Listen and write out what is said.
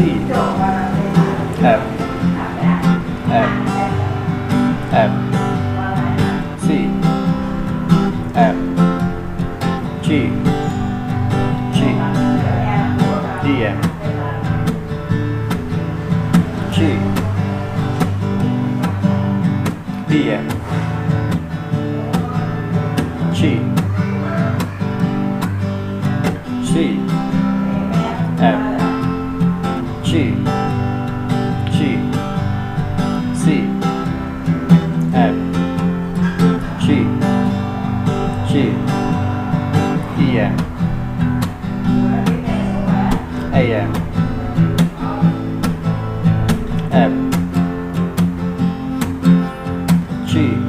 F. F. F. C. F. G. G. D. M G. D M G. C F G. G. C. F. G. G. E. M A. M F. G.